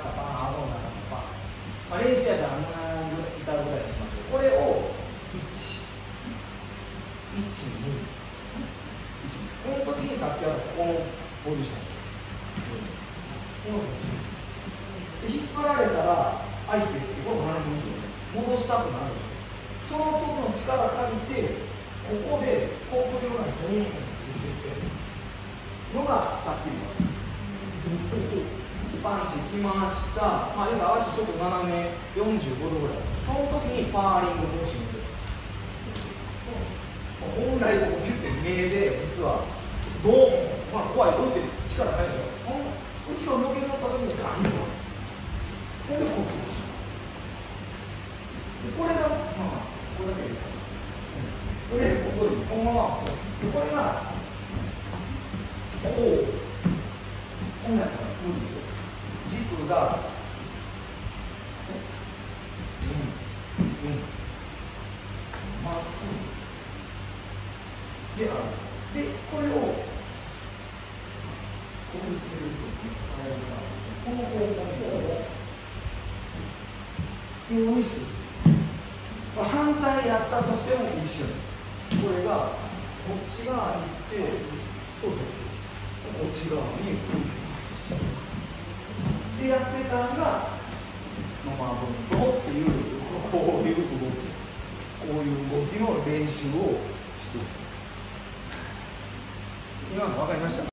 したパン顎の長さパン、まあ、練習やったらあんなに至るぐらいにします。けどこれを112この時にさっきはこのポジション。このポジション。引っ張られたら相手ってこの斜めに戻したくなる。その時の力借りてここでこういうようなドーンってしていってのがさっきの。パンチきました、まあ、今足ちょっと斜め45度ぐらい。その時にパーリングモーションで本来こうギュッて目で実はどうまあ怖いどうって力入るけど後ろ向け取った時にガンとこれでこっちこれがまあこれだけでこれでここにこのままこれがこう本来からこうですよ軸が、うん、うん、まっすぐである。で、これを、ここにつけると、この方向にこう、ようにする。反対やったとしても一緒に。これが、こっち側に行って、そうそう、こっち側に来る。でやってたのが、まあ、分走っていうこういう動きこういう動きの練習をして今の分かりました？